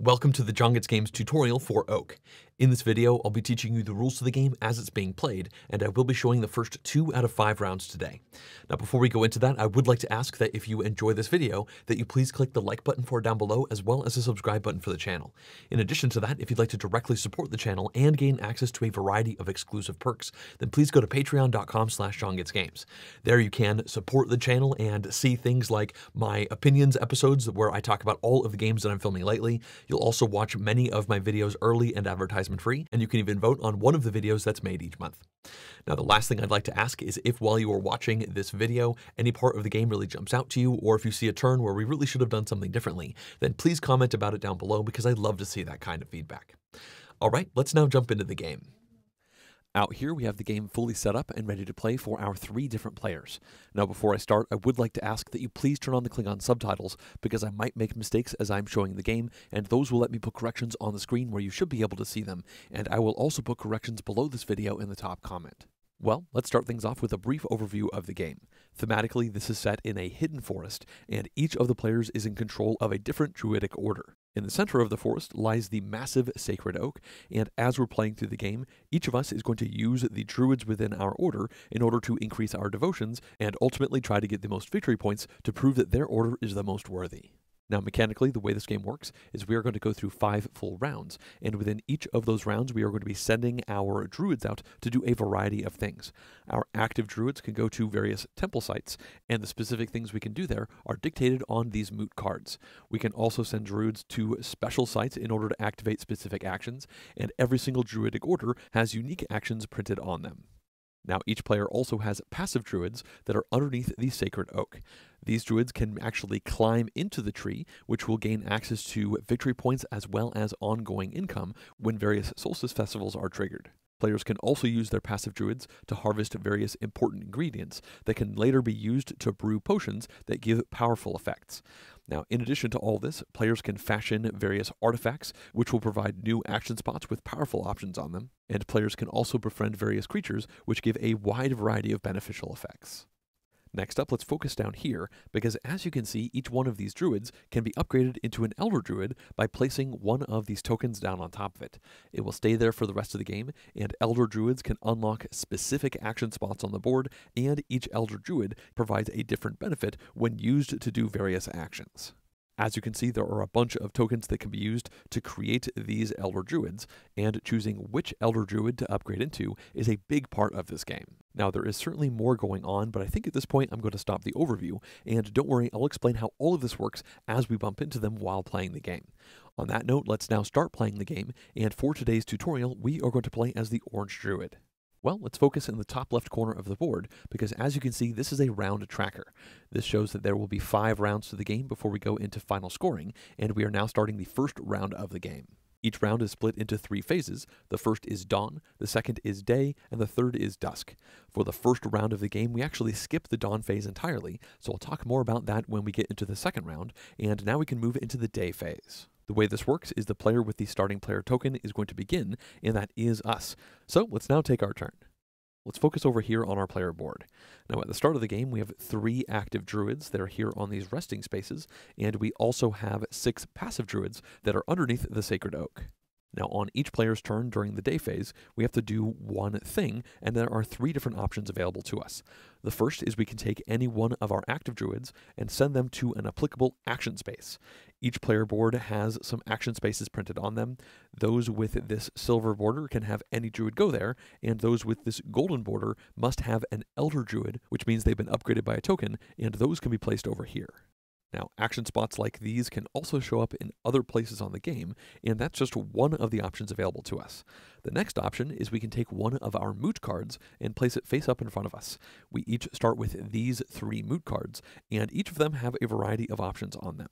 Welcome to the Jon Gets Games tutorial for Oak. In this video, I'll be teaching you the rules to the game as it's being played, and I will be showing the first two out of five rounds today. Now before we go into that, I would like to ask that if you enjoy this video, that you please click the like button for down below, as well as the subscribe button for the channel. In addition to that, if you'd like to directly support the channel and gain access to a variety of exclusive perks, then please go to patreon.com slash jongetsgames. There you can support the channel and see things like my opinions episodes where I talk about all of the games that I'm filming lately. You'll also watch many of my videos early and advertisement free, and you can even vote on one of the videos that's made each month. Now, the last thing I'd like to ask is if while you are watching this video, any part of the game really jumps out to you, or if you see a turn where we really should have done something differently, then please comment about it down below because I'd love to see that kind of feedback. All right, let's now jump into the game. Out here, we have the game fully set up and ready to play for our three different players. Now, before I start, I would like to ask that you please turn on the Klingon subtitles because I might make mistakes as I'm showing the game, and those will let me put corrections on the screen where you should be able to see them, and I will also put corrections below this video in the top comment. Well, let's start things off with a brief overview of the game. Thematically, this is set in a hidden forest, and each of the players is in control of a different druidic order. In the center of the forest lies the massive sacred oak, and as we're playing through the game, each of us is going to use the druids within our order in order to increase our devotions and ultimately try to get the most victory points to prove that their order is the most worthy. Now, mechanically, the way this game works is we are going to go through five full rounds, and within each of those rounds, we are going to be sending our druids out to do a variety of things. Our active druids can go to various temple sites, and the specific things we can do there are dictated on these moot cards. We can also send druids to special sites in order to activate specific actions, and every single druidic order has unique actions printed on them. Now, each player also has passive druids that are underneath the sacred oak. These druids can actually climb into the tree, which will gain access to victory points as well as ongoing income when various solstice festivals are triggered. Players can also use their passive druids to harvest various important ingredients that can later be used to brew potions that give powerful effects. Now, in addition to all this, players can fashion various artifacts which will provide new action spots with powerful options on them, and players can also befriend various creatures which give a wide variety of beneficial effects. Next up, let's focus down here, because as you can see, each one of these druids can be upgraded into an Elder Druid by placing one of these tokens down on top of it. It will stay there for the rest of the game, and Elder Druids can unlock specific action spots on the board, and each Elder Druid provides a different benefit when used to do various actions. As you can see, there are a bunch of tokens that can be used to create these Elder Druids, and choosing which Elder Druid to upgrade into is a big part of this game. Now, there is certainly more going on, but I think at this point I'm going to stop the overview, and don't worry, I'll explain how all of this works as we bump into them while playing the game. On that note, let's now start playing the game, and for today's tutorial, we are going to play as the Orange Druid. Well, let's focus in the top left corner of the board because as you can see, this is a round tracker. This shows that there will be five rounds to the game before we go into final scoring, and we are now starting the first round of the game. Each round is split into three phases. The first is dawn, the second is day, and the third is dusk. For the first round of the game, we actually skip the dawn phase entirely, so I'll talk more about that when we get into the second round, and now we can move into the day phase. The way this works is the player with the starting player token is going to begin, and that is us. So let's now take our turn. Let's focus over here on our player board. Now at the start of the game, we have three active druids that are here on these resting spaces, and we also have six passive druids that are underneath the sacred oak. Now, on each player's turn during the day phase, we have to do one thing, and there are three different options available to us. The first is we can take any one of our active druids and send them to an applicable action space. Each player board has some action spaces printed on them. Those with this silver border can have any druid go there, and those with this golden border must have an elder druid, which means they've been upgraded by a token, and those can be placed over here. Now, action spots like these can also show up in other places on the game, and that's just one of the options available to us. The next option is we can take one of our moot cards and place it face up in front of us. We each start with these three moot cards, and each of them have a variety of options on them.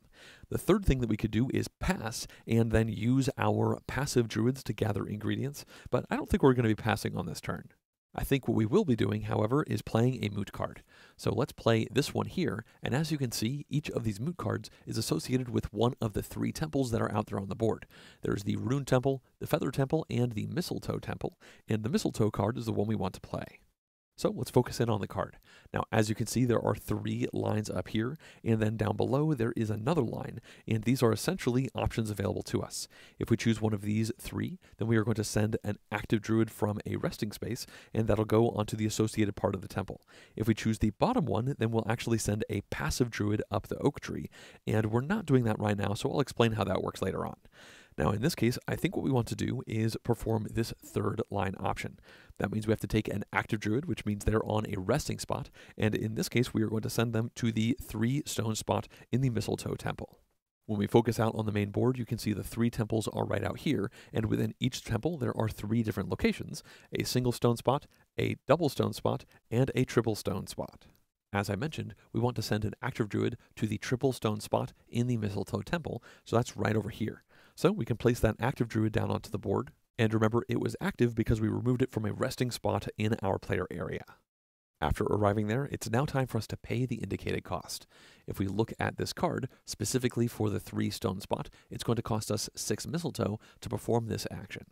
The third thing that we could do is pass and then use our passive druids to gather ingredients, but I don't think we're going to be passing on this turn. I think what we will be doing, however, is playing a moot card. So let's play this one here, and as you can see, each of these moot cards is associated with one of the three temples that are out there on the board. There's the Rune Temple, the Feather Temple, and the Mistletoe Temple, and the Mistletoe card is the one we want to play. So let's focus in on the card. Now, as you can see, there are three lines up here, and then down below there is another line, and these are essentially options available to us. If we choose one of these three, then we are going to send an active druid from a resting space, and that'll go onto the associated part of the temple. If we choose the bottom one, then we'll actually send a passive druid up the oak tree, and we're not doing that right now, so I'll explain how that works later on. Now in this case, I think what we want to do is perform this third line option. That means we have to take an active druid, which means they're on a resting spot, and in this case we are going to send them to the three stone spot in the mistletoe temple. When we focus out on the main board, you can see the three temples are right out here, and within each temple there are three different locations, a single stone spot, a double stone spot, and a triple stone spot. As I mentioned, we want to send an active druid to the triple stone spot in the mistletoe temple, so that's right over here. So we can place that active druid down onto the board. And remember, it was active because we removed it from a resting spot in our player area. After arriving there, it's now time for us to pay the indicated cost. If we look at this card, specifically for the 3 stone spot, it's going to cost us 6 mistletoe to perform this action.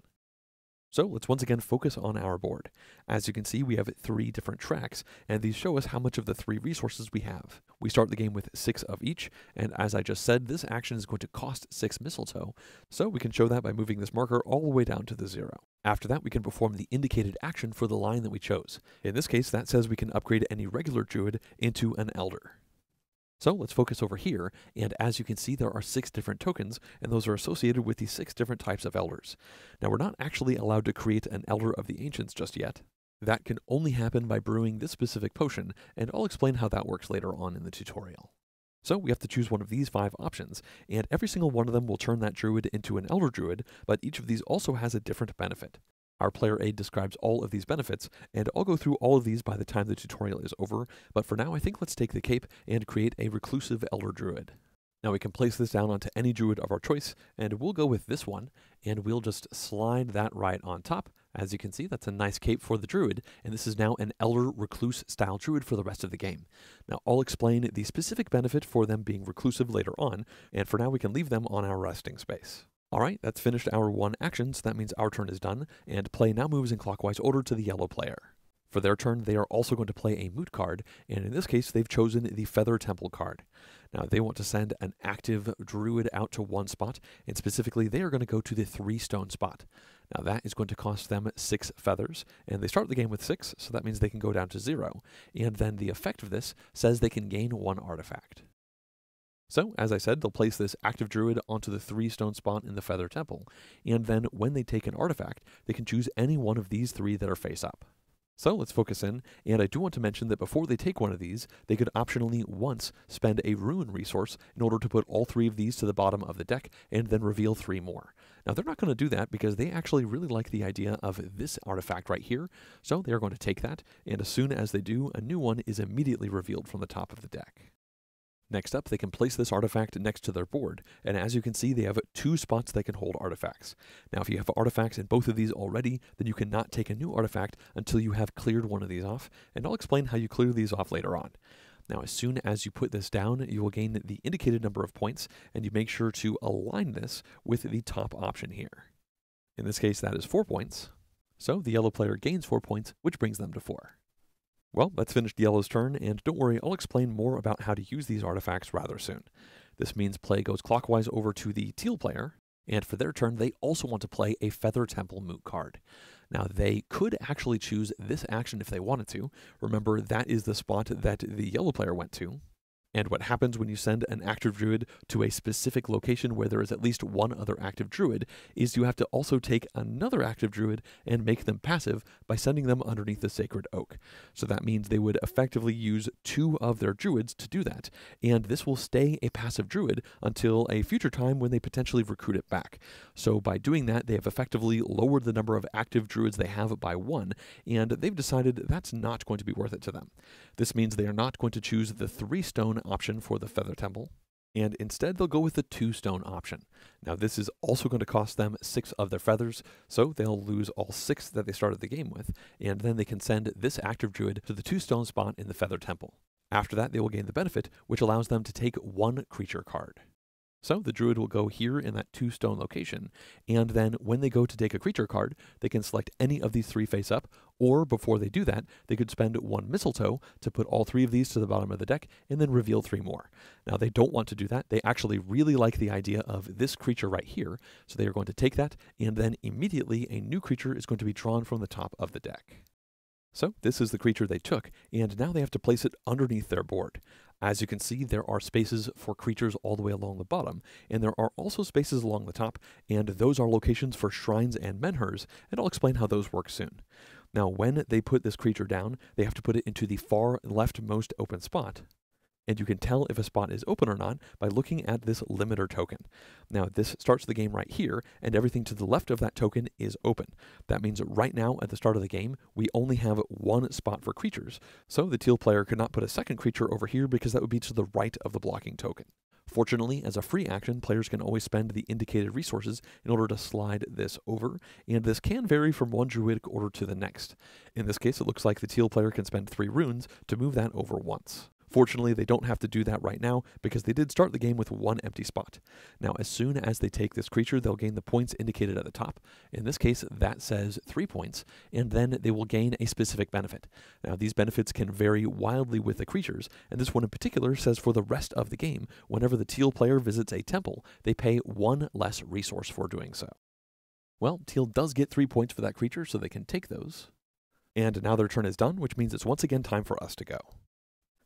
So let's once again focus on our board. As you can see, we have three different tracks, and these show us how much of the three resources we have. We start the game with six of each, and as I just said, this action is going to cost six mistletoe, so we can show that by moving this marker all the way down to the zero. After that, we can perform the indicated action for the line that we chose. In this case, that says we can upgrade any regular druid into an elder. So let's focus over here, and as you can see, there are six different tokens, and those are associated with the six different types of elders. Now, we're not actually allowed to create an Elder of the Ancients just yet. That can only happen by brewing this specific potion, and I'll explain how that works later on in the tutorial. So we have to choose one of these five options, and every single one of them will turn that druid into an elder druid, but each of these also has a different benefit. Our player aid describes all of these benefits, and I'll go through all of these by the time the tutorial is over, but for now I think let's take the cape and create a reclusive elder druid. Now we can place this down onto any druid of our choice, and we'll go with this one, and we'll just slide that right on top. As you can see, that's a nice cape for the druid, and this is now an elder recluse style druid for the rest of the game. Now I'll explain the specific benefit for them being reclusive later on, and for now we can leave them on our resting space. Alright, that's finished our one action, so that means our turn is done, and play now moves in clockwise order to the yellow player. For their turn, they are also going to play a moot card, and in this case, they've chosen the Feather Temple card. Now, they want to send an active druid out to one spot, and specifically, they are going to go to the three stone spot. Now, that is going to cost them six feathers, and they start the game with six, so that means they can go down to zero. And then the effect of this says they can gain one artifact. So, as I said, they'll place this active druid onto the three stone spot in the Feather Temple, and then when they take an artifact, they can choose any one of these three that are face up. So let's focus in, and I do want to mention that before they take one of these, they could optionally once spend a rune resource in order to put all three of these to the bottom of the deck and then reveal three more. Now they're not going to do that because they actually really like the idea of this artifact right here, so they're going to take that, and as soon as they do, a new one is immediately revealed from the top of the deck. Next up, they can place this artifact next to their board, and as you can see, they have two spots that can hold artifacts. Now, if you have artifacts in both of these already, then you cannot take a new artifact until you have cleared one of these off, and I'll explain how you clear these off later on. Now, as soon as you put this down, you will gain the indicated number of points, and you make sure to align this with the top option here. In this case, that is 4 points, so the yellow player gains 4 points, which brings them to 4. Well, that's finished Yellow's turn, and don't worry, I'll explain more about how to use these artifacts rather soon. This means play goes clockwise over to the Teal player, and for their turn, they also want to play a Feather Temple Moot card. Now, they could actually choose this action if they wanted to. Remember, that is the spot that the yellow player went to, and what happens when you send an active druid to a specific location where there is at least one other active druid is you have to also take another active druid and make them passive by sending them underneath the sacred oak. So that means they would effectively use two of their druids to do that, and this will stay a passive druid until a future time when they potentially recruit it back. So by doing that, they have effectively lowered the number of active druids they have by one, and they've decided that's not going to be worth it to them. This means they are not going to choose the three stone option for the Feather Temple, and instead they'll go with the two stone option. Now, this is also going to cost them six of their feathers, so they'll lose all six that they started the game with, and then they can send this active druid to the two stone spot in the Feather Temple. After that, they will gain the benefit, which allows them to take one creature card. So the druid will go here in that two stone location, and then when they go to take a creature card, they can select any of these three face up, or before they do that, they could spend one mistletoe to put all three of these to the bottom of the deck and then reveal three more. Now they don't want to do that. They actually really like the idea of this creature right here, so they are going to take that, and then immediately a new creature is going to be drawn from the top of the deck. So this is the creature they took, and now they have to place it underneath their board. As you can see, there are spaces for creatures all the way along the bottom, and there are also spaces along the top, and those are locations for shrines and menhirs, and I'll explain how those work soon. Now, when they put this creature down, they have to put it into the far leftmost open spot, and you can tell if a spot is open or not by looking at this limiter token. Now, this starts the game right here, and everything to the left of that token is open. That means right now, at the start of the game, we only have one spot for creatures, so the teal player could not put a second creature over here because that would be to the right of the blocking token. Fortunately, as a free action, players can always spend the indicated resources in order to slide this over, and this can vary from one druidic order to the next. In this case, it looks like the teal player can spend three runes to move that over once. Fortunately, they don't have to do that right now because they did start the game with one empty spot. Now, as soon as they take this creature, they'll gain the points indicated at the top. In this case, that says three points, and then they will gain a specific benefit. Now, these benefits can vary wildly with the creatures, and this one in particular says for the rest of the game, whenever the teal player visits a temple, they pay one less resource for doing so. Well, teal does get three points for that creature, so they can take those. And now their turn is done, which means it's once again time for us to go.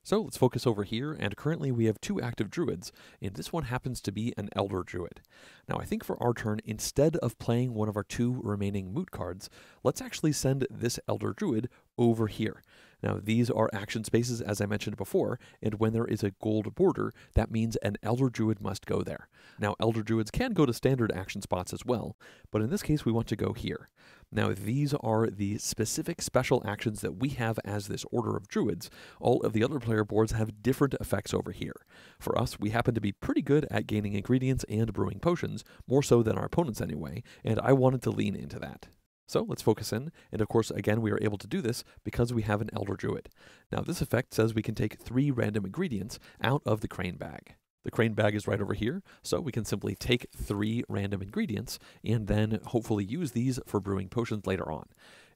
So let's focus over here, and currently we have two active druids, and this one happens to be an Elder Druid. Now I think for our turn, instead of playing one of our two remaining moot cards, let's actually send this Elder Druid over here. Now, these are action spaces, as I mentioned before, and when there is a gold border, that means an Elder Druid must go there. Now, Elder Druids can go to standard action spots as well, but in this case, we want to go here. Now, these are the specific special actions that we have as this Order of Druids. All of the other player boards have different effects over here. For us, we happen to be pretty good at gaining ingredients and brewing potions, more so than our opponents anyway, and I wanted to lean into that. So let's focus in, and of course, again, we are able to do this because we have an Elder Druid. Now, this effect says we can take three random ingredients out of the crane bag. The crane bag is right over here, so we can simply take three random ingredients and then hopefully use these for brewing potions later on.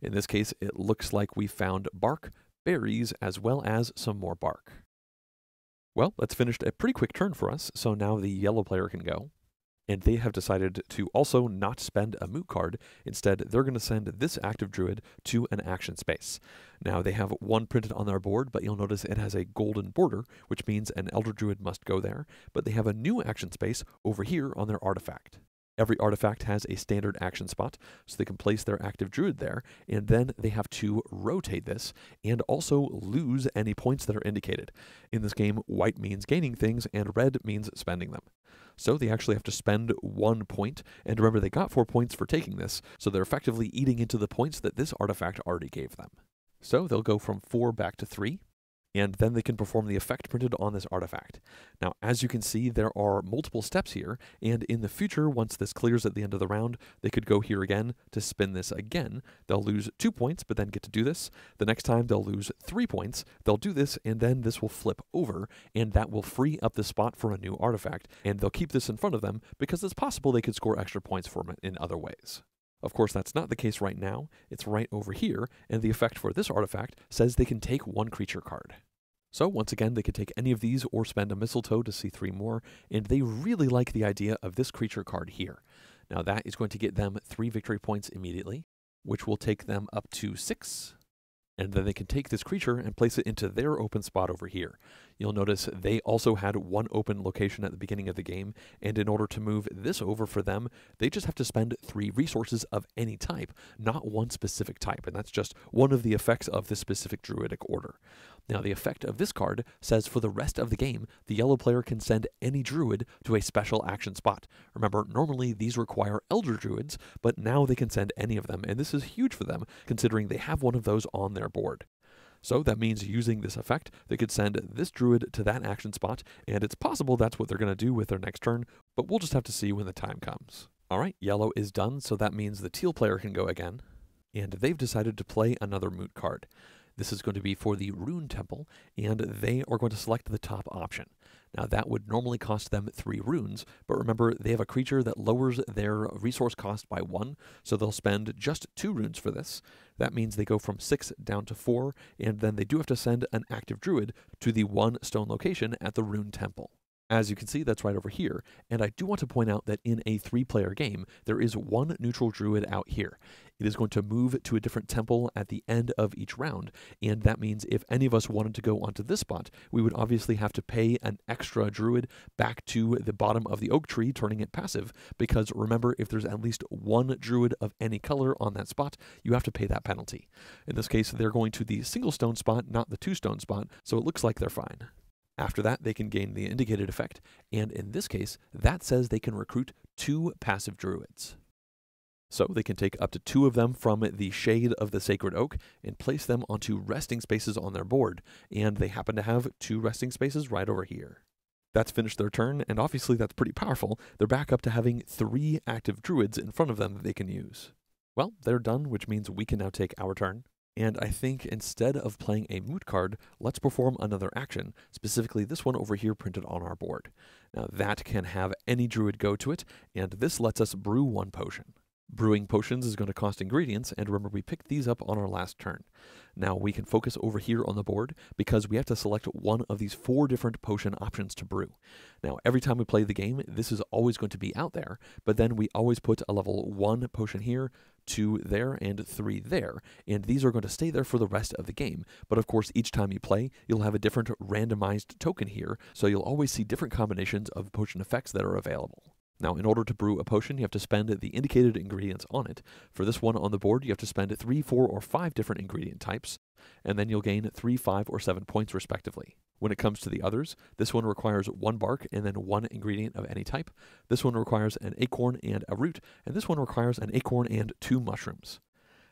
In this case, it looks like we found bark, berries, as well as some more bark. Well, that's finished a pretty quick turn for us, so now the yellow player can go and they have decided to also not spend a moot card. Instead, they're going to send this active druid to an action space. Now, they have one printed on their board, but you'll notice it has a golden border, which means an elder druid must go there. But they have a new action space over here on their artifact. Every artifact has a standard action spot, so they can place their active druid there, and then they have to rotate this and also lose any points that are indicated. In this game, white means gaining things, and red means spending them. So they actually have to spend one point, and remember they got four points for taking this, so they're effectively eating into the points that this artifact already gave them. So they'll go from four back to three, and then they can perform the effect printed on this artifact. Now, as you can see, there are multiple steps here, and in the future, once this clears at the end of the round, they could go here again to spin this again. They'll lose two points, but then get to do this. The next time, they'll lose three points. They'll do this, and then this will flip over, and that will free up the spot for a new artifact, and they'll keep this in front of them because it's possible they could score extra points from it in other ways. Of course, that's not the case right now. It's right over here, and the effect for this artifact says they can take one creature card. So once again, they could take any of these or spend a mistletoe to see three more, and they really like the idea of this creature card here. Now that is going to get them three victory points immediately, which will take them up to six, and then they can take this creature and place it into their open spot over here. You'll notice they also had one open location at the beginning of the game, and in order to move this over for them, they just have to spend three resources of any type, not one specific type, and that's just one of the effects of this specific druidic order. Now, the effect of this card says for the rest of the game, the yellow player can send any druid to a special action spot. Remember, normally these require elder druids, but now they can send any of them, and this is huge for them, considering they have one of those on their board. So that means using this effect, they could send this druid to that action spot, and it's possible that's what they're going to do with their next turn, but we'll just have to see when the time comes. Alright, yellow is done, so that means the teal player can go again, and they've decided to play another moot card. This is going to be for the Rune Temple, and they are going to select the top option. Now, that would normally cost them three runes, but remember, they have a creature that lowers their resource cost by one, so they'll spend just two runes for this. That means they go from six down to four, and then they do have to send an active druid to the one stone location at the rune temple. As you can see, that's right over here. And I do want to point out that in a three player game, there is one neutral druid out here. It is going to move to a different temple at the end of each round. And that means if any of us wanted to go onto this spot, we would obviously have to pay an extra druid back to the bottom of the oak tree, turning it passive. Because remember, if there's at least one druid of any color on that spot, you have to pay that penalty. In this case, they're going to the single stone spot, not the two stone spot, so it looks like they're fine. After that, they can gain the indicated effect, and in this case, that says they can recruit two passive druids. So they can take up to two of them from the shade of the sacred oak and place them onto resting spaces on their board, and they happen to have two resting spaces right over here. That's finished their turn, and obviously that's pretty powerful. They're back up to having three active druids in front of them that they can use. Well, they're done, which means we can now take our turn. And I think instead of playing a moot card, let's perform another action, specifically this one over here printed on our board. Now that can have any druid go to it, and this lets us brew one potion. Brewing potions is going to cost ingredients, and remember we picked these up on our last turn. Now we can focus over here on the board because we have to select one of these four different potion options to brew. Now every time we play the game, this is always going to be out there, but then we always put a level 1 potion here, two there, and three there. And these are going to stay there for the rest of the game. But of course, each time you play, you'll have a different randomized token here, so you'll always see different combinations of potion effects that are available. Now, in order to brew a potion, you have to spend the indicated ingredients on it. For this one on the board, you have to spend three, four, or five different ingredient types, and then you'll gain three, five, or seven points respectively. When it comes to the others, this one requires one bark and then one ingredient of any type. This one requires an acorn and a root, and this one requires an acorn and two mushrooms.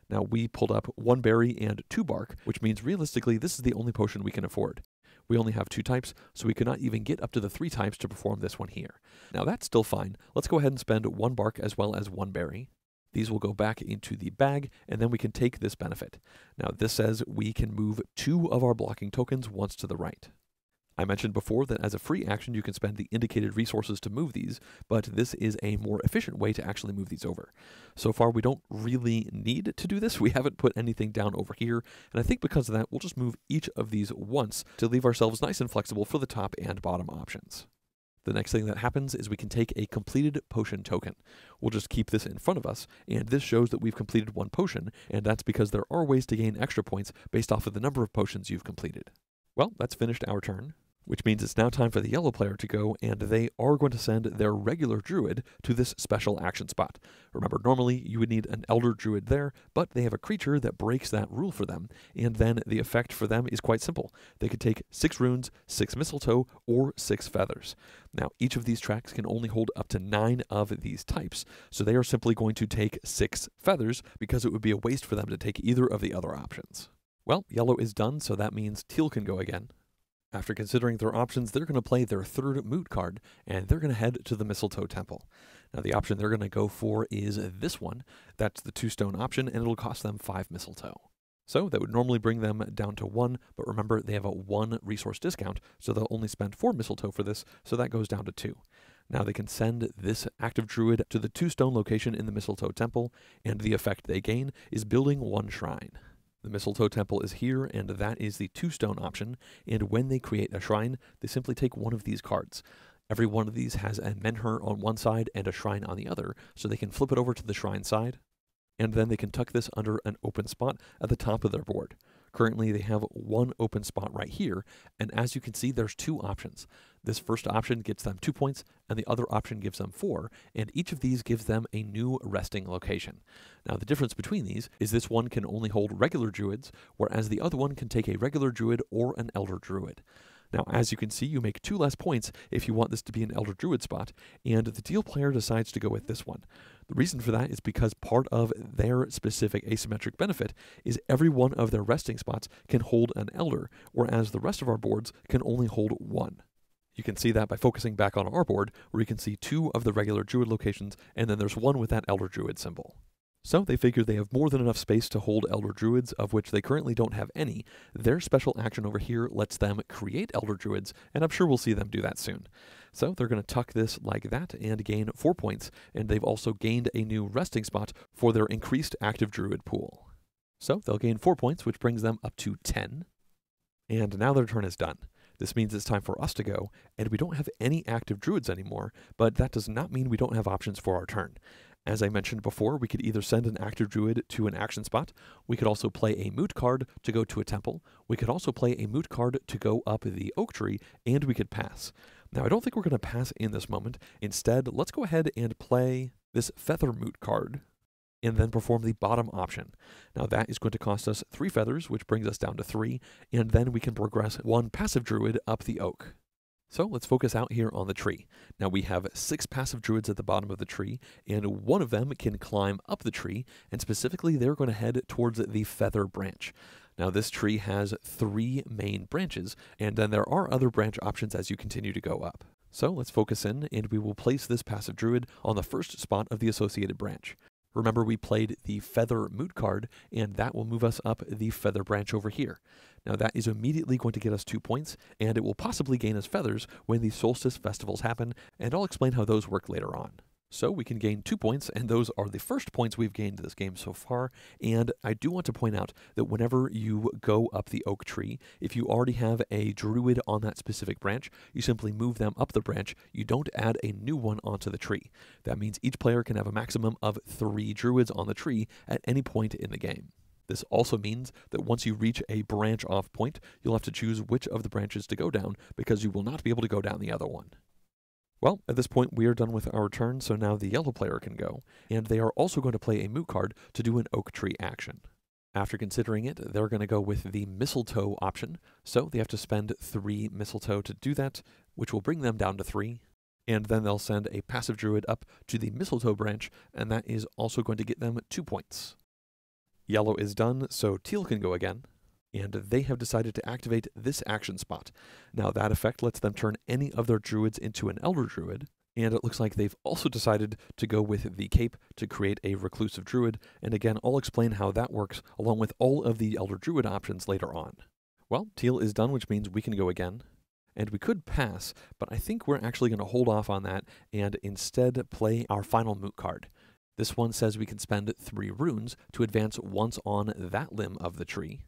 Now, we pulled up one berry and two bark, which means realistically, this is the only potion we can afford. We only have two types, so we could not even get up to the three types to perform this one here. Now, that's still fine. Let's go ahead and spend one bark as well as one berry. These will go back into the bag, and then we can take this benefit. Now, this says we can move two of our blocking tokens once to the right. I mentioned before that as a free action, you can spend the indicated resources to move these, but this is a more efficient way to actually move these over. So far, we don't really need to do this. We haven't put anything down over here, and I think because of that, we'll just move each of these once to leave ourselves nice and flexible for the top and bottom options. The next thing that happens is we can take a completed potion token. We'll just keep this in front of us, and this shows that we've completed one potion, and that's because there are ways to gain extra points based off of the number of potions you've completed. Well, that's finished our turn which means it's now time for the yellow player to go, and they are going to send their regular druid to this special action spot. Remember, normally you would need an elder druid there, but they have a creature that breaks that rule for them, and then the effect for them is quite simple. They could take six runes, six mistletoe, or six feathers. Now, each of these tracks can only hold up to nine of these types, so they are simply going to take six feathers because it would be a waste for them to take either of the other options. Well, yellow is done, so that means teal can go again. After considering their options, they're going to play their third moot card, and they're going to head to the Mistletoe Temple. Now, the option they're going to go for is this one. That's the two stone option, and it'll cost them five mistletoe. So that would normally bring them down to one, but remember they have a one resource discount, so they'll only spend four mistletoe for this, so that goes down to two. Now they can send this active druid to the two stone location in the Mistletoe Temple, and the effect they gain is building one shrine. The mistletoe temple is here, and that is the two stone option. And when they create a shrine, they simply take one of these cards. Every one of these has a menhir on one side and a shrine on the other, so they can flip it over to the shrine side, and then they can tuck this under an open spot at the top of their board. Currently, they have one open spot right here, and as you can see, there's two options. This first option gets them two points, and the other option gives them four, and each of these gives them a new resting location. Now, the difference between these is this one can only hold regular druids, whereas the other one can take a regular druid or an elder druid. Now, as you can see, you make two less points if you want this to be an Elder Druid spot, and the deal player decides to go with this one. The reason for that is because part of their specific asymmetric benefit is every one of their resting spots can hold an Elder, whereas the rest of our boards can only hold one. You can see that by focusing back on our board, where you can see two of the regular Druid locations, and then there's one with that Elder Druid symbol. So they figure they have more than enough space to hold Elder Druids, of which they currently don't have any. Their special action over here lets them create Elder Druids, and I'm sure we'll see them do that soon. So they're going to tuck this like that and gain 4 points, and they've also gained a new resting spot for their increased active Druid pool. So they'll gain 4 points, which brings them up to 10. And now their turn is done. This means it's time for us to go, and we don't have any active druids anymore, but that does not mean we don't have options for our turn. As I mentioned before, we could either send an active druid to an action spot, we could also play a moot card to go to a temple, we could also play a moot card to go up the oak tree, and we could pass. Now, I don't think we're going to pass in this moment. Instead, let's go ahead and play this feather moot card and then perform the bottom option. Now that is going to cost us three feathers, which brings us down to three, and then we can progress one passive druid up the oak. So let's focus out here on the tree. Now we have six passive druids at the bottom of the tree, and one of them can climb up the tree, and specifically they're going to head towards the feather branch. Now this tree has three main branches, and then there are other branch options as you continue to go up. So let's focus in, and we will place this passive druid on the first spot of the associated branch. Remember, we played the Feather Moot card, and that will move us up the Feather branch over here. Now, that is immediately going to get us two points, and it will possibly gain us feathers when the Solstice festivals happen, and I'll explain how those work later on. So we can gain two points, and those are the first points we've gained this game so far. And I do want to point out that whenever you go up the oak tree, if you already have a druid on that specific branch, you simply move them up the branch. You don't add a new one onto the tree. That means each player can have a maximum of three druids on the tree at any point in the game. This also means that once you reach a branch off point, you'll have to choose which of the branches to go down because you will not be able to go down the other one. Well, at this point, we are done with our turn, so now the yellow player can go, and they are also going to play a moot card to do an oak tree action. After considering it, they're going to go with the mistletoe option, so they have to spend three mistletoe to do that, which will bring them down to three. And then they'll send a passive druid up to the mistletoe branch, and that is also going to get them two points. Yellow is done, so teal can go again and they have decided to activate this action spot. Now that effect lets them turn any of their druids into an elder druid, and it looks like they've also decided to go with the cape to create a reclusive druid, and again, I'll explain how that works along with all of the elder druid options later on. Well, teal is done, which means we can go again. And we could pass, but I think we're actually going to hold off on that and instead play our final moot card. This one says we can spend three runes to advance once on that limb of the tree.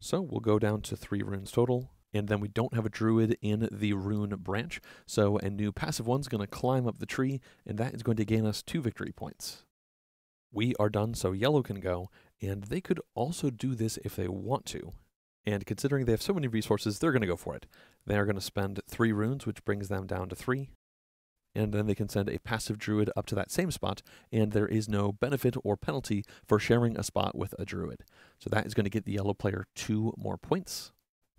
So we'll go down to three runes total. And then we don't have a druid in the rune branch. So a new passive one's going to climb up the tree, and that is going to gain us two victory points. We are done, so yellow can go, and they could also do this if they want to. And considering they have so many resources, they're going to go for it. They are going to spend three runes, which brings them down to three and then they can send a passive druid up to that same spot, and there is no benefit or penalty for sharing a spot with a druid. So that is going to get the yellow player two more points.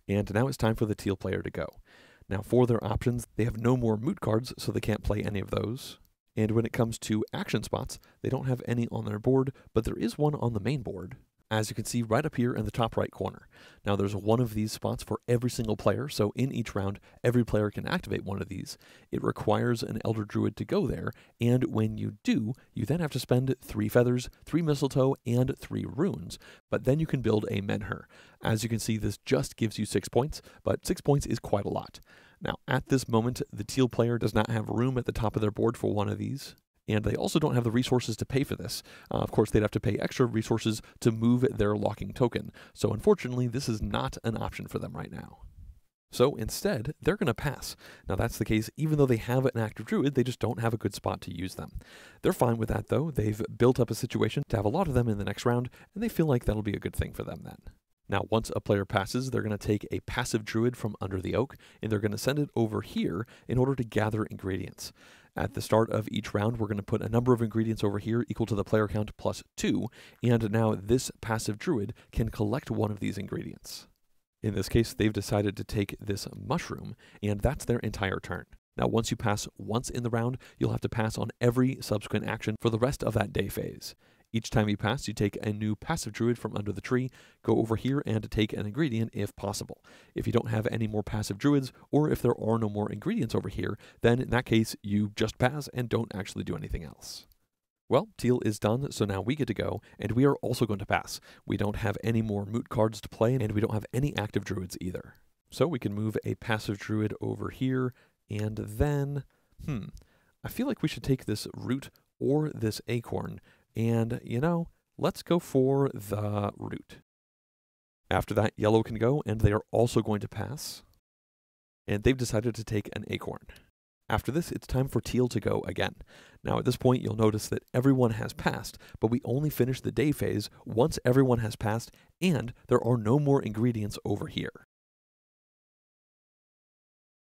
And now it's time for the teal player to go. Now, for their options, they have no more moot cards, so they can't play any of those. And when it comes to action spots, they don't have any on their board, but there is one on the main board as you can see right up here in the top right corner. Now there's one of these spots for every single player, so in each round, every player can activate one of these. It requires an Elder Druid to go there, and when you do, you then have to spend three feathers, three mistletoe, and three runes, but then you can build a Menhir. As you can see, this just gives you six points, but six points is quite a lot. Now, at this moment, the teal player does not have room at the top of their board for one of these and they also don't have the resources to pay for this. Uh, of course, they'd have to pay extra resources to move their locking token. So unfortunately, this is not an option for them right now. So instead, they're going to pass. Now that's the case even though they have an active druid, they just don't have a good spot to use them. They're fine with that though. They've built up a situation to have a lot of them in the next round, and they feel like that'll be a good thing for them then. Now, once a player passes, they're going to take a passive druid from under the oak, and they're going to send it over here in order to gather ingredients. At the start of each round, we're going to put a number of ingredients over here equal to the player count plus two, and now this passive druid can collect one of these ingredients. In this case, they've decided to take this mushroom, and that's their entire turn. Now, once you pass once in the round, you'll have to pass on every subsequent action for the rest of that day phase. Each time you pass, you take a new passive druid from under the tree, go over here and take an ingredient if possible. If you don't have any more passive druids, or if there are no more ingredients over here, then in that case, you just pass and don't actually do anything else. Well, teal is done, so now we get to go, and we are also going to pass. We don't have any more moot cards to play, and we don't have any active druids either. So we can move a passive druid over here, and then, hmm, I feel like we should take this root or this acorn, and, you know, let's go for the root. After that, yellow can go, and they are also going to pass. And they've decided to take an acorn. After this, it's time for teal to go again. Now, at this point, you'll notice that everyone has passed, but we only finish the day phase once everyone has passed, and there are no more ingredients over here.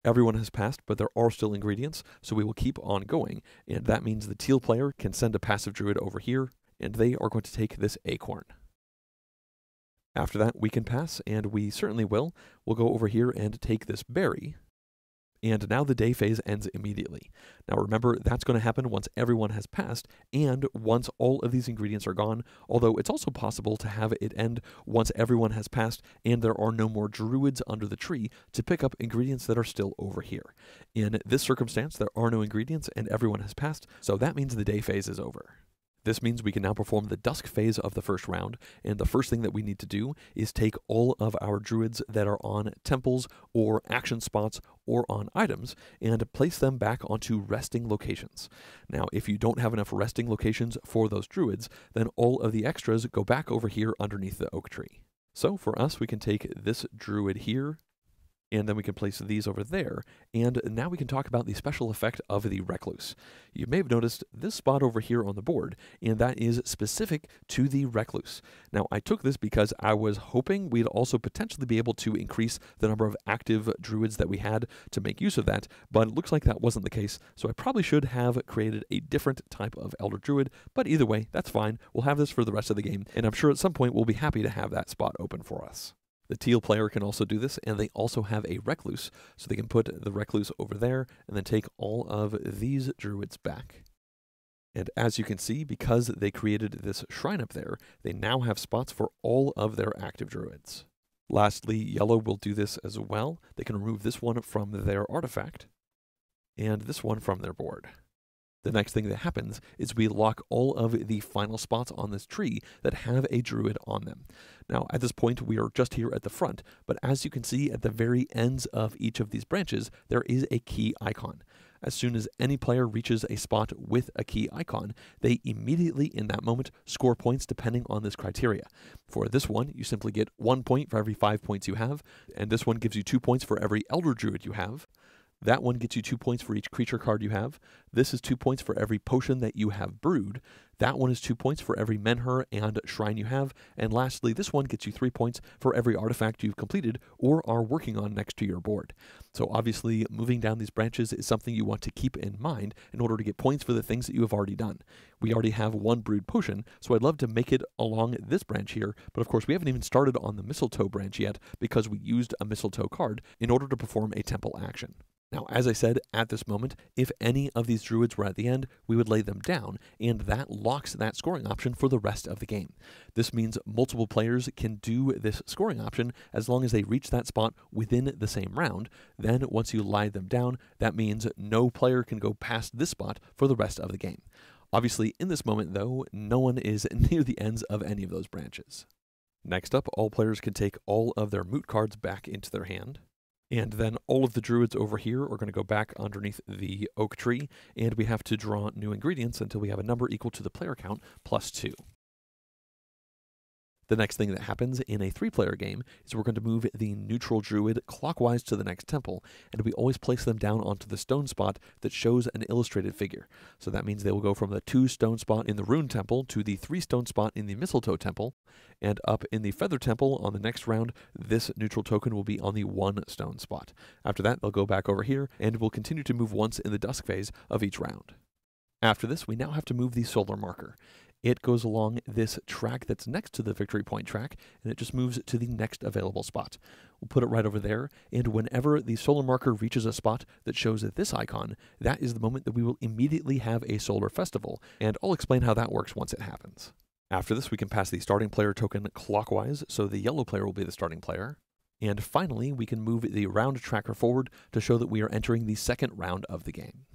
Everyone has passed, but there are still ingredients, so we will keep on going, and that means the teal player can send a passive druid over here, and they are going to take this acorn. After that, we can pass, and we certainly will. We'll go over here and take this berry. And now the day phase ends immediately. Now remember, that's going to happen once everyone has passed and once all of these ingredients are gone, although it's also possible to have it end once everyone has passed and there are no more druids under the tree to pick up ingredients that are still over here. In this circumstance, there are no ingredients and everyone has passed, so that means the day phase is over. This means we can now perform the dusk phase of the first round, and the first thing that we need to do is take all of our druids that are on temples or action spots or on items and place them back onto resting locations. Now, if you don't have enough resting locations for those druids, then all of the extras go back over here underneath the oak tree. So for us, we can take this druid here, and then we can place these over there. And now we can talk about the special effect of the Recluse. You may have noticed this spot over here on the board, and that is specific to the Recluse. Now, I took this because I was hoping we'd also potentially be able to increase the number of active druids that we had to make use of that, but it looks like that wasn't the case, so I probably should have created a different type of Elder Druid, but either way, that's fine. We'll have this for the rest of the game, and I'm sure at some point we'll be happy to have that spot open for us. The teal player can also do this, and they also have a recluse, so they can put the recluse over there and then take all of these druids back. And as you can see, because they created this shrine up there, they now have spots for all of their active druids. Lastly, yellow will do this as well. They can remove this one from their artifact, and this one from their board. The next thing that happens is we lock all of the final spots on this tree that have a druid on them. Now, at this point, we are just here at the front, but as you can see at the very ends of each of these branches, there is a key icon. As soon as any player reaches a spot with a key icon, they immediately in that moment score points depending on this criteria. For this one, you simply get one point for every five points you have, and this one gives you two points for every Elder Druid you have. That one gets you two points for each creature card you have. This is two points for every potion that you have brewed. That one is two points for every menhir and shrine you have. And lastly, this one gets you three points for every artifact you've completed or are working on next to your board. So obviously, moving down these branches is something you want to keep in mind in order to get points for the things that you have already done. We already have one brewed potion, so I'd love to make it along this branch here, but of course we haven't even started on the mistletoe branch yet because we used a mistletoe card in order to perform a temple action. Now, as I said, at this moment, if any of these druids were at the end, we would lay them down, and that locks that scoring option for the rest of the game. This means multiple players can do this scoring option as long as they reach that spot within the same round. Then, once you lie them down, that means no player can go past this spot for the rest of the game. Obviously, in this moment, though, no one is near the ends of any of those branches. Next up, all players can take all of their moot cards back into their hand. And then all of the druids over here are going to go back underneath the oak tree, and we have to draw new ingredients until we have a number equal to the player count plus two. The next thing that happens in a three player game is we're going to move the neutral druid clockwise to the next temple, and we always place them down onto the stone spot that shows an illustrated figure. So that means they will go from the two stone spot in the rune temple to the three stone spot in the mistletoe temple, and up in the feather temple on the next round, this neutral token will be on the one stone spot. After that, they'll go back over here, and we'll continue to move once in the dusk phase of each round. After this, we now have to move the solar marker. It goes along this track that's next to the victory point track, and it just moves to the next available spot. We'll put it right over there, and whenever the solar marker reaches a spot that shows this icon, that is the moment that we will immediately have a solar festival, and I'll explain how that works once it happens. After this, we can pass the starting player token clockwise, so the yellow player will be the starting player. And finally, we can move the round tracker forward to show that we are entering the second round of the game.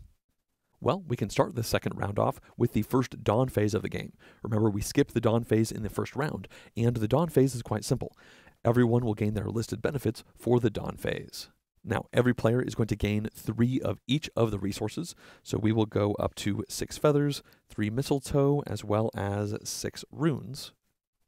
Well, we can start the second round off with the first dawn phase of the game. Remember, we skipped the dawn phase in the first round, and the dawn phase is quite simple. Everyone will gain their listed benefits for the dawn phase. Now, every player is going to gain three of each of the resources. So we will go up to six feathers, three mistletoe, as well as six runes.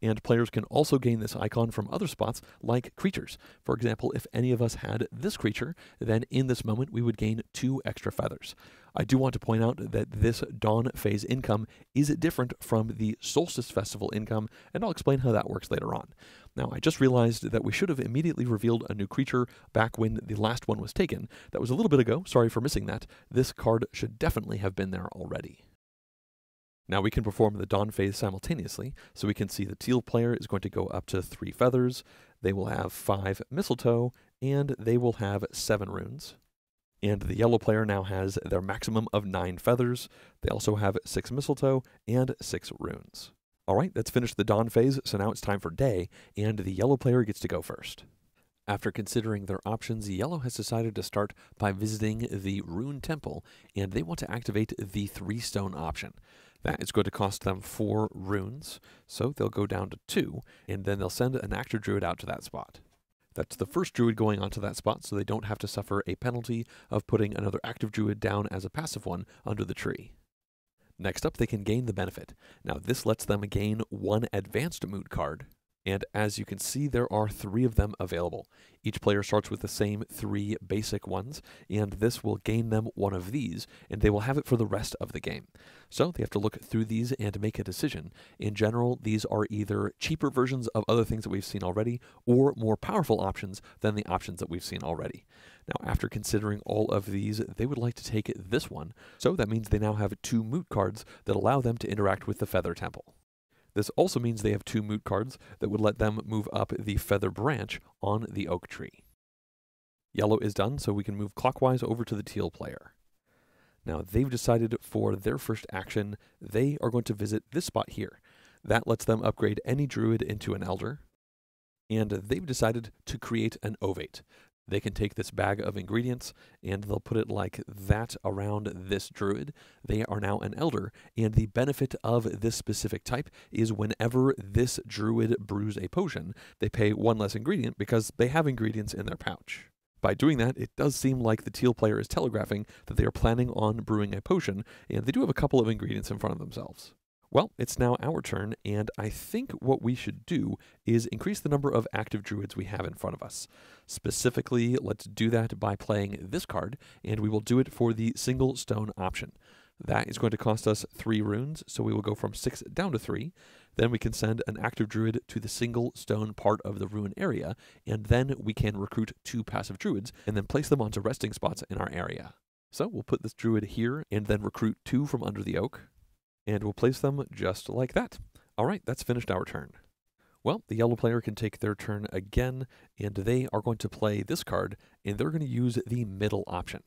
And players can also gain this icon from other spots like creatures. For example, if any of us had this creature, then in this moment we would gain two extra feathers. I do want to point out that this dawn phase income is different from the solstice festival income, and I'll explain how that works later on. Now, I just realized that we should have immediately revealed a new creature back when the last one was taken. That was a little bit ago, sorry for missing that. This card should definitely have been there already. Now we can perform the dawn phase simultaneously, so we can see the teal player is going to go up to three feathers, they will have five mistletoe, and they will have seven runes. And the yellow player now has their maximum of nine feathers. They also have six mistletoe and six runes. All right, that's finished the dawn phase, so now it's time for day, and the yellow player gets to go first. After considering their options, Yellow has decided to start by visiting the Rune Temple, and they want to activate the three stone option. That is going to cost them four runes, so they'll go down to two, and then they'll send an active druid out to that spot. That's the first druid going onto that spot, so they don't have to suffer a penalty of putting another active druid down as a passive one under the tree. Next up, they can gain the benefit. Now, this lets them gain one advanced moot card, and as you can see, there are three of them available. Each player starts with the same three basic ones, and this will gain them one of these, and they will have it for the rest of the game. So they have to look through these and make a decision. In general, these are either cheaper versions of other things that we've seen already, or more powerful options than the options that we've seen already. Now, after considering all of these, they would like to take this one, so that means they now have two moot cards that allow them to interact with the Feather Temple. This also means they have two moot cards that would let them move up the feather branch on the oak tree. Yellow is done, so we can move clockwise over to the teal player. Now, they've decided for their first action, they are going to visit this spot here. That lets them upgrade any druid into an elder. And they've decided to create an ovate. They can take this bag of ingredients and they'll put it like that around this druid. They are now an elder, and the benefit of this specific type is whenever this druid brews a potion, they pay one less ingredient because they have ingredients in their pouch. By doing that, it does seem like the teal player is telegraphing that they are planning on brewing a potion, and they do have a couple of ingredients in front of themselves. Well, it's now our turn, and I think what we should do is increase the number of active druids we have in front of us. Specifically, let's do that by playing this card, and we will do it for the single stone option. That is going to cost us three runes, so we will go from six down to three. Then we can send an active druid to the single stone part of the rune area, and then we can recruit two passive druids and then place them onto resting spots in our area. So we'll put this druid here and then recruit two from under the oak and we'll place them just like that. All right, that's finished our turn. Well, the yellow player can take their turn again, and they are going to play this card, and they're going to use the middle option.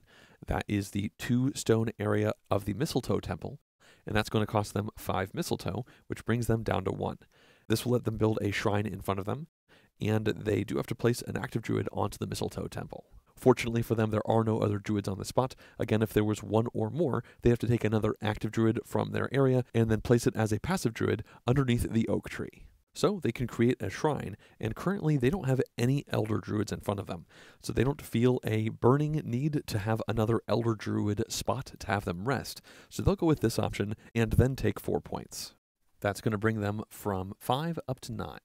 That is the two stone area of the mistletoe temple, and that's going to cost them five mistletoe, which brings them down to one. This will let them build a shrine in front of them, and they do have to place an active druid onto the mistletoe temple. Fortunately for them, there are no other druids on the spot. Again, if there was one or more, they have to take another active druid from their area and then place it as a passive druid underneath the oak tree. So they can create a shrine, and currently they don't have any elder druids in front of them. So they don't feel a burning need to have another elder druid spot to have them rest. So they'll go with this option and then take four points. That's going to bring them from five up to nine.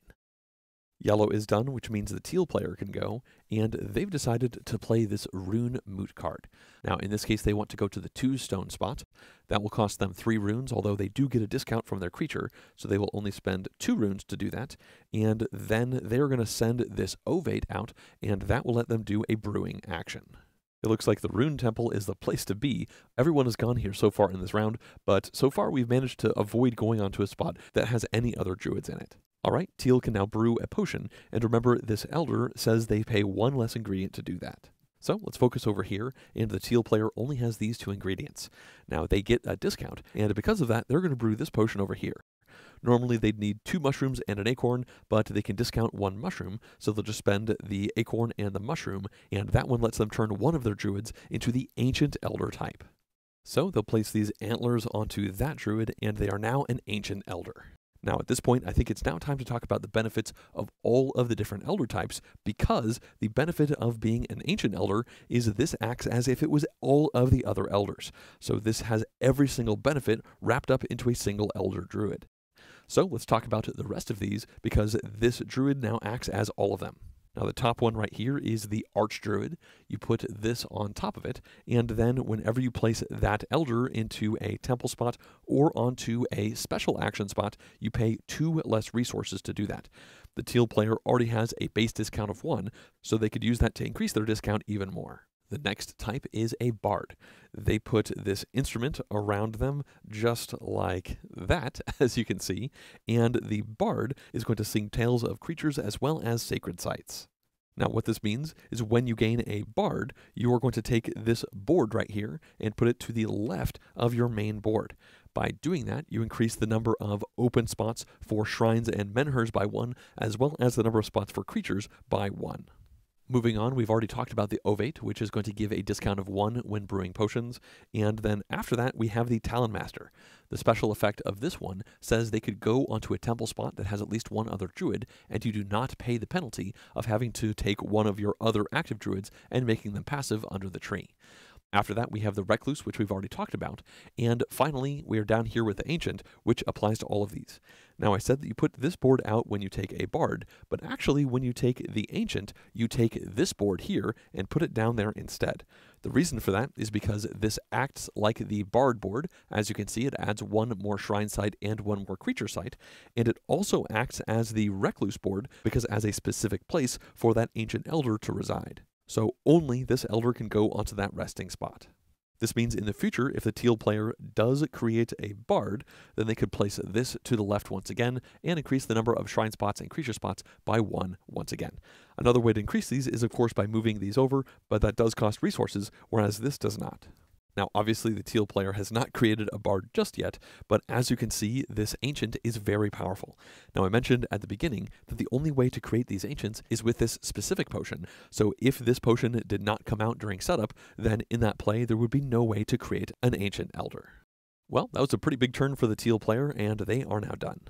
Yellow is done, which means the teal player can go, and they've decided to play this Rune Moot card. Now, in this case, they want to go to the two stone spot. That will cost them three runes, although they do get a discount from their creature, so they will only spend two runes to do that. And then they're going to send this Ovate out, and that will let them do a brewing action. It looks like the Rune Temple is the place to be. Everyone has gone here so far in this round, but so far we've managed to avoid going onto a spot that has any other druids in it. All right, Teal can now brew a potion, and remember this elder says they pay one less ingredient to do that. So let's focus over here, and the teal player only has these two ingredients. Now they get a discount, and because of that, they're going to brew this potion over here. Normally they'd need two mushrooms and an acorn, but they can discount one mushroom, so they'll just spend the acorn and the mushroom, and that one lets them turn one of their druids into the ancient elder type. So they'll place these antlers onto that druid, and they are now an ancient elder. Now, at this point, I think it's now time to talk about the benefits of all of the different elder types because the benefit of being an ancient elder is this acts as if it was all of the other elders. So, this has every single benefit wrapped up into a single elder druid. So, let's talk about the rest of these because this druid now acts as all of them. Now, the top one right here is the Archdruid. You put this on top of it, and then whenever you place that Elder into a temple spot or onto a special action spot, you pay two less resources to do that. The teal player already has a base discount of one, so they could use that to increase their discount even more. The next type is a bard. They put this instrument around them just like that, as you can see, and the bard is going to sing tales of creatures as well as sacred sites. Now, what this means is when you gain a bard, you are going to take this board right here and put it to the left of your main board. By doing that, you increase the number of open spots for shrines and menhirs by one, as well as the number of spots for creatures by one. Moving on, we've already talked about the Ovate, which is going to give a discount of one when brewing potions. And then after that, we have the Talon Master. The special effect of this one says they could go onto a temple spot that has at least one other druid, and you do not pay the penalty of having to take one of your other active druids and making them passive under the tree. After that, we have the Recluse, which we've already talked about. And finally, we are down here with the Ancient, which applies to all of these. Now, I said that you put this board out when you take a Bard, but actually, when you take the Ancient, you take this board here and put it down there instead. The reason for that is because this acts like the Bard board. As you can see, it adds one more Shrine site and one more Creature site, and it also acts as the Recluse board because as a specific place for that Ancient Elder to reside. So only this elder can go onto that resting spot. This means in the future, if the teal player does create a bard, then they could place this to the left once again and increase the number of shrine spots and creature spots by one once again. Another way to increase these is, of course, by moving these over, but that does cost resources, whereas this does not. Now, obviously, the teal player has not created a bard just yet, but as you can see, this ancient is very powerful. Now, I mentioned at the beginning that the only way to create these ancients is with this specific potion. So, if this potion did not come out during setup, then in that play, there would be no way to create an ancient elder. Well, that was a pretty big turn for the teal player, and they are now done.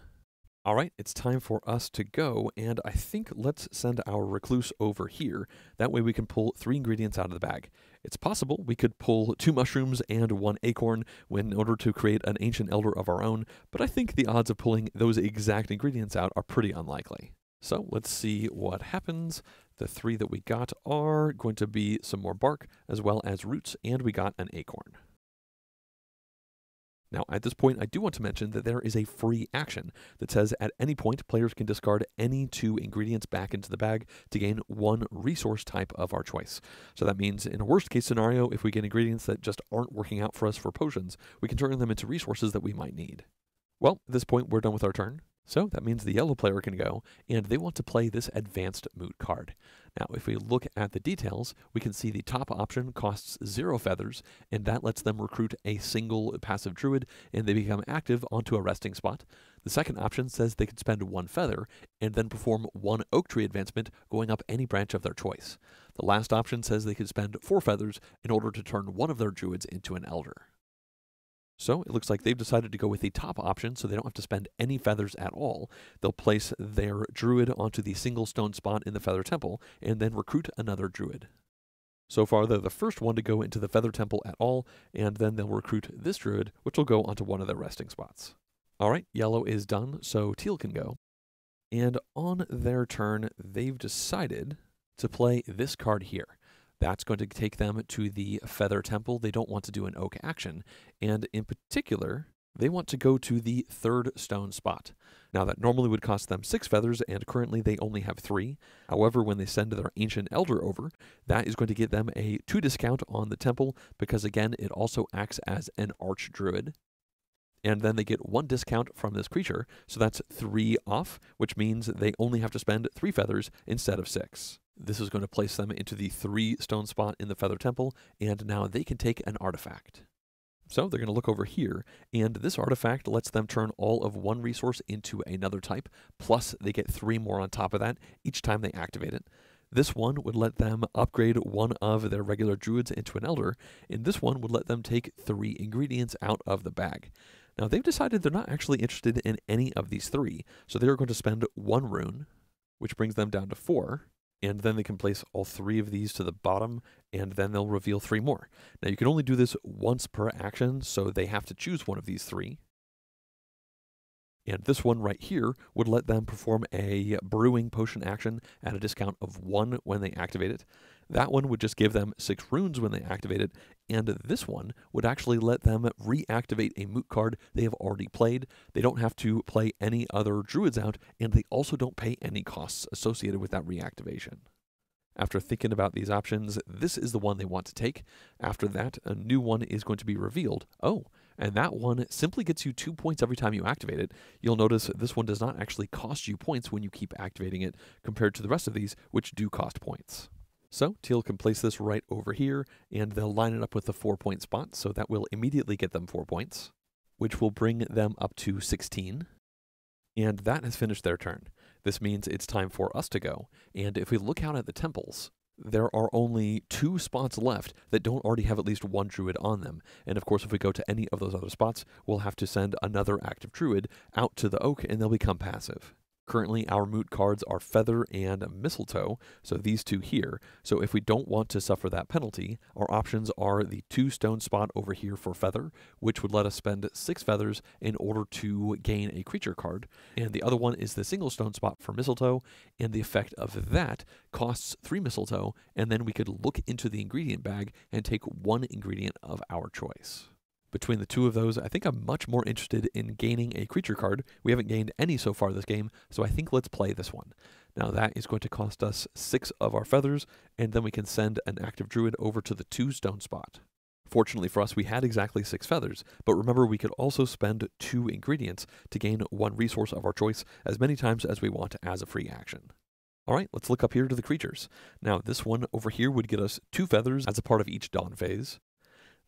All right, it's time for us to go, and I think let's send our recluse over here. That way we can pull three ingredients out of the bag. It's possible we could pull two mushrooms and one acorn in order to create an ancient elder of our own, but I think the odds of pulling those exact ingredients out are pretty unlikely. So let's see what happens. The three that we got are going to be some more bark as well as roots, and we got an acorn. Now, at this point, I do want to mention that there is a free action that says at any point, players can discard any two ingredients back into the bag to gain one resource type of our choice. So that means in a worst case scenario, if we get ingredients that just aren't working out for us for potions, we can turn them into resources that we might need. Well, at this point, we're done with our turn. So that means the yellow player can go, and they want to play this advanced moot card. Now, if we look at the details, we can see the top option costs zero feathers, and that lets them recruit a single passive druid, and they become active onto a resting spot. The second option says they can spend one feather, and then perform one oak tree advancement, going up any branch of their choice. The last option says they can spend four feathers in order to turn one of their druids into an elder. So it looks like they've decided to go with the top option so they don't have to spend any feathers at all. They'll place their druid onto the single stone spot in the feather temple and then recruit another druid. So far, they're the first one to go into the feather temple at all, and then they'll recruit this druid, which will go onto one of their resting spots. All right, yellow is done, so teal can go. And on their turn, they've decided to play this card here. That's going to take them to the Feather Temple. They don't want to do an oak action. And in particular, they want to go to the third stone spot. Now, that normally would cost them six feathers, and currently they only have three. However, when they send their ancient elder over, that is going to get them a two discount on the temple because, again, it also acts as an arch druid. And then they get one discount from this creature, so that's three off, which means they only have to spend three feathers instead of six. This is going to place them into the three stone spot in the Feather Temple, and now they can take an artifact. So they're going to look over here, and this artifact lets them turn all of one resource into another type, plus they get three more on top of that each time they activate it. This one would let them upgrade one of their regular druids into an elder, and this one would let them take three ingredients out of the bag. Now, they've decided they're not actually interested in any of these three, so they're going to spend one rune, which brings them down to four, and then they can place all three of these to the bottom, and then they'll reveal three more. Now, you can only do this once per action, so they have to choose one of these three. And this one right here would let them perform a brewing potion action at a discount of one when they activate it. That one would just give them six runes when they activate it, and this one would actually let them reactivate a moot card they have already played. They don't have to play any other druids out, and they also don't pay any costs associated with that reactivation. After thinking about these options, this is the one they want to take. After that, a new one is going to be revealed. Oh, and that one simply gets you two points every time you activate it. You'll notice this one does not actually cost you points when you keep activating it compared to the rest of these, which do cost points. So Teal can place this right over here, and they'll line it up with the four point spot, so that will immediately get them four points, which will bring them up to 16. And that has finished their turn. This means it's time for us to go, and if we look out at the temples, there are only two spots left that don't already have at least one druid on them. And of course, if we go to any of those other spots, we'll have to send another active druid out to the oak and they'll become passive. Currently, our moot cards are Feather and Mistletoe, so these two here. So if we don't want to suffer that penalty, our options are the two stone spot over here for Feather, which would let us spend six feathers in order to gain a creature card. And the other one is the single stone spot for Mistletoe, and the effect of that costs three Mistletoe, and then we could look into the ingredient bag and take one ingredient of our choice between the two of those, I think I'm much more interested in gaining a creature card. We haven't gained any so far this game, so I think let's play this one. Now that is going to cost us six of our feathers, and then we can send an active druid over to the two stone spot. Fortunately for us, we had exactly six feathers, but remember we could also spend two ingredients to gain one resource of our choice as many times as we want as a free action. All right, let's look up here to the creatures. Now, this one over here would get us two feathers as a part of each dawn phase.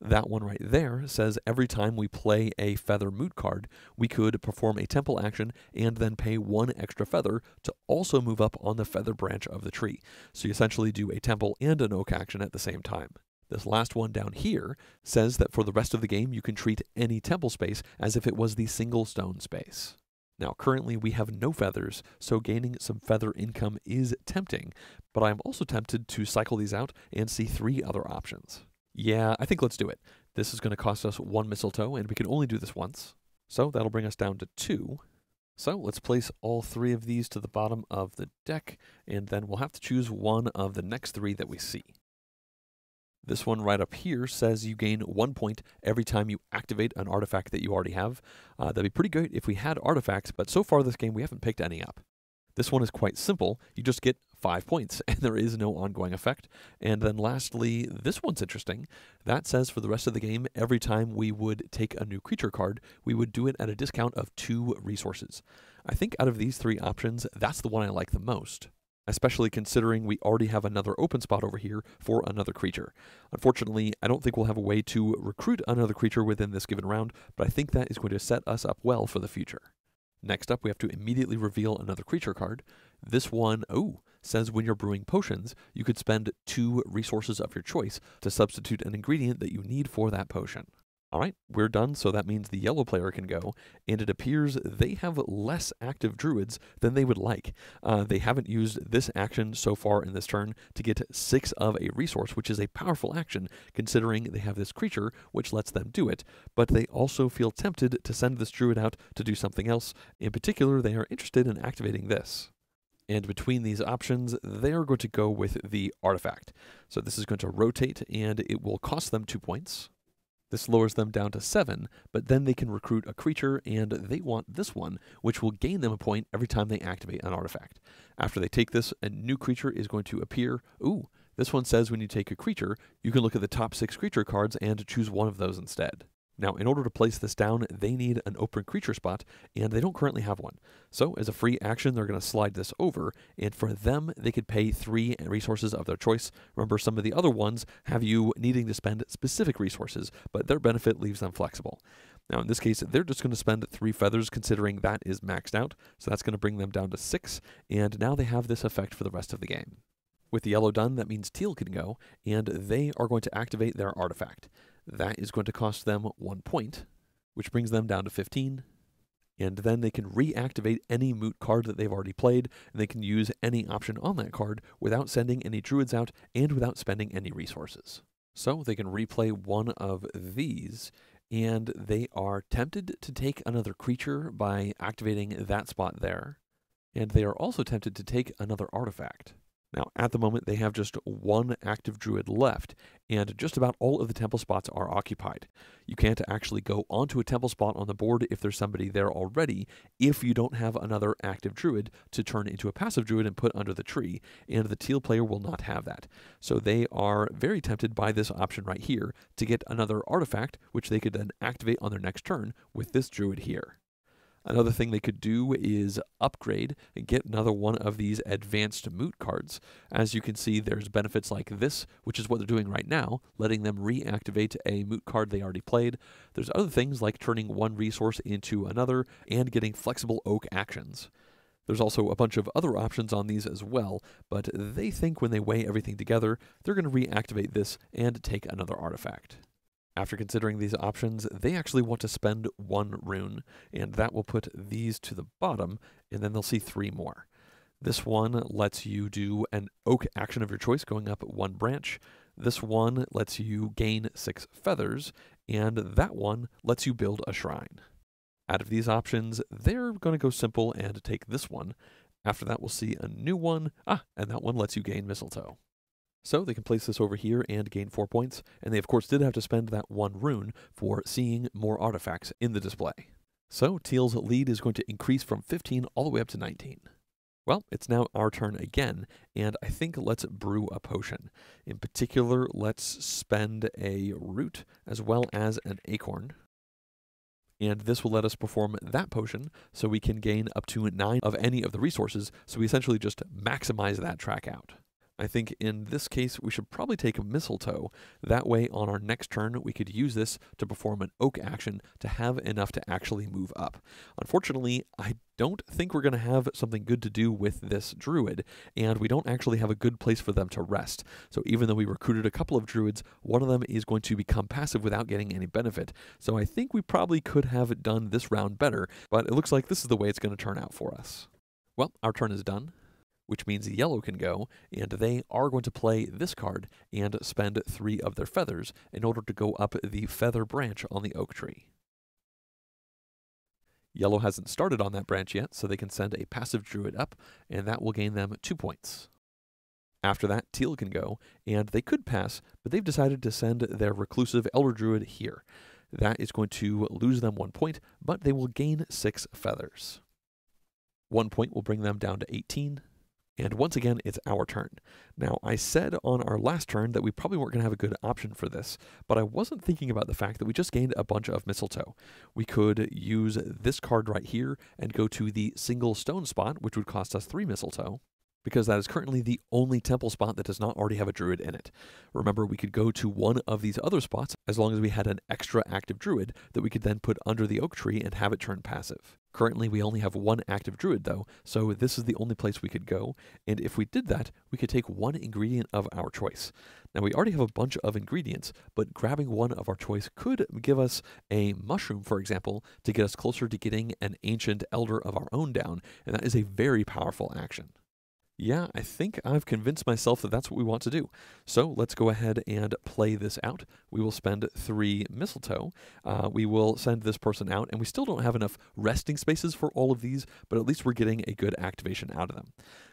That one right there says every time we play a feather moot card, we could perform a temple action and then pay one extra feather to also move up on the feather branch of the tree. So you essentially do a temple and an oak action at the same time. This last one down here says that for the rest of the game, you can treat any temple space as if it was the single stone space. Now, currently we have no feathers, so gaining some feather income is tempting, but I am also tempted to cycle these out and see three other options. Yeah, I think let's do it. This is going to cost us one mistletoe, and we can only do this once. So that'll bring us down to two. So let's place all three of these to the bottom of the deck, and then we'll have to choose one of the next three that we see. This one right up here says you gain one point every time you activate an artifact that you already have. Uh, that'd be pretty great if we had artifacts, but so far this game we haven't picked any up. This one is quite simple. You just get five points, and there is no ongoing effect. And then lastly, this one's interesting. That says for the rest of the game, every time we would take a new creature card, we would do it at a discount of two resources. I think out of these three options, that's the one I like the most especially considering we already have another open spot over here for another creature. Unfortunately, I don't think we'll have a way to recruit another creature within this given round, but I think that is going to set us up well for the future. Next up, we have to immediately reveal another creature card. This one, oh, says when you're brewing potions, you could spend two resources of your choice to substitute an ingredient that you need for that potion. All right, we're done, so that means the yellow player can go, and it appears they have less active druids than they would like. Uh, they haven't used this action so far in this turn to get six of a resource, which is a powerful action considering they have this creature which lets them do it, but they also feel tempted to send this druid out to do something else. In particular, they are interested in activating this. And between these options, they are going to go with the artifact. So this is going to rotate and it will cost them two points. This lowers them down to 7, but then they can recruit a creature, and they want this one, which will gain them a point every time they activate an artifact. After they take this, a new creature is going to appear. Ooh, this one says when you take a creature, you can look at the top 6 creature cards and choose one of those instead. Now, in order to place this down, they need an open creature spot, and they don't currently have one. So, as a free action, they're going to slide this over, and for them, they could pay three resources of their choice. Remember, some of the other ones have you needing to spend specific resources, but their benefit leaves them flexible. Now, in this case, they're just going to spend three feathers, considering that is maxed out, so that's going to bring them down to six, and now they have this effect for the rest of the game. With the yellow done, that means teal can go, and they are going to activate their artifact. That is going to cost them one point, which brings them down to 15. And then they can reactivate any moot card that they've already played, and they can use any option on that card without sending any druids out and without spending any resources. So they can replay one of these, and they are tempted to take another creature by activating that spot there. And they are also tempted to take another artifact. Now, at the moment, they have just one active druid left, and just about all of the temple spots are occupied. You can't actually go onto a temple spot on the board if there's somebody there already, if you don't have another active druid to turn into a passive druid and put under the tree, and the teal player will not have that. So they are very tempted by this option right here to get another artifact, which they could then activate on their next turn with this druid here. Another thing they could do is upgrade and get another one of these advanced moot cards. As you can see, there's benefits like this, which is what they're doing right now, letting them reactivate a moot card they already played. There's other things like turning one resource into another and getting flexible oak actions. There's also a bunch of other options on these as well, but they think when they weigh everything together, they're going to reactivate this and take another artifact. After considering these options, they actually want to spend one rune, and that will put these to the bottom, and then they'll see three more. This one lets you do an oak action of your choice going up one branch. This one lets you gain six feathers, and that one lets you build a shrine. Out of these options, they're going to go simple and take this one. After that, we'll see a new one. Ah, and that one lets you gain mistletoe. So they can place this over here and gain 4 points, and they of course did have to spend that one rune for seeing more artifacts in the display. So Teal's lead is going to increase from 15 all the way up to 19. Well, it's now our turn again, and I think let's brew a potion. In particular, let's spend a root as well as an acorn. And this will let us perform that potion so we can gain up to 9 of any of the resources, so we essentially just maximize that track out. I think in this case, we should probably take a mistletoe. That way, on our next turn, we could use this to perform an oak action to have enough to actually move up. Unfortunately, I don't think we're going to have something good to do with this druid, and we don't actually have a good place for them to rest. So even though we recruited a couple of druids, one of them is going to become passive without getting any benefit. So I think we probably could have done this round better, but it looks like this is the way it's going to turn out for us. Well, our turn is done which means yellow can go, and they are going to play this card and spend three of their feathers in order to go up the feather branch on the oak tree. Yellow hasn't started on that branch yet, so they can send a passive druid up, and that will gain them two points. After that, teal can go, and they could pass, but they've decided to send their reclusive elder druid here. That is going to lose them one point, but they will gain six feathers. One point will bring them down to 18, and once again, it's our turn. Now, I said on our last turn that we probably weren't going to have a good option for this, but I wasn't thinking about the fact that we just gained a bunch of mistletoe. We could use this card right here and go to the single stone spot, which would cost us three mistletoe because that is currently the only temple spot that does not already have a druid in it. Remember, we could go to one of these other spots as long as we had an extra active druid that we could then put under the oak tree and have it turn passive. Currently, we only have one active druid though, so this is the only place we could go, and if we did that, we could take one ingredient of our choice. Now, we already have a bunch of ingredients, but grabbing one of our choice could give us a mushroom, for example, to get us closer to getting an ancient elder of our own down, and that is a very powerful action. Yeah, I think I've convinced myself that that's what we want to do. So let's go ahead and play this out. We will spend three mistletoe. Uh, we will send this person out, and we still don't have enough resting spaces for all of these, but at least we're getting a good activation out of them.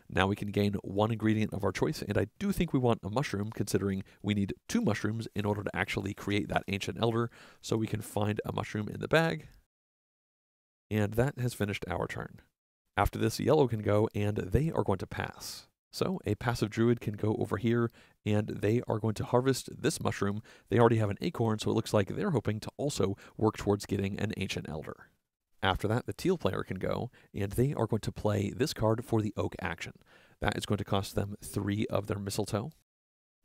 Now we can gain one ingredient of our choice, and I do think we want a mushroom, considering we need two mushrooms in order to actually create that ancient elder. So we can find a mushroom in the bag. And that has finished our turn. After this, yellow can go, and they are going to pass. So a passive druid can go over here, and they are going to harvest this mushroom. They already have an acorn, so it looks like they're hoping to also work towards getting an ancient elder. After that, the teal player can go, and they are going to play this card for the oak action. That is going to cost them three of their mistletoe.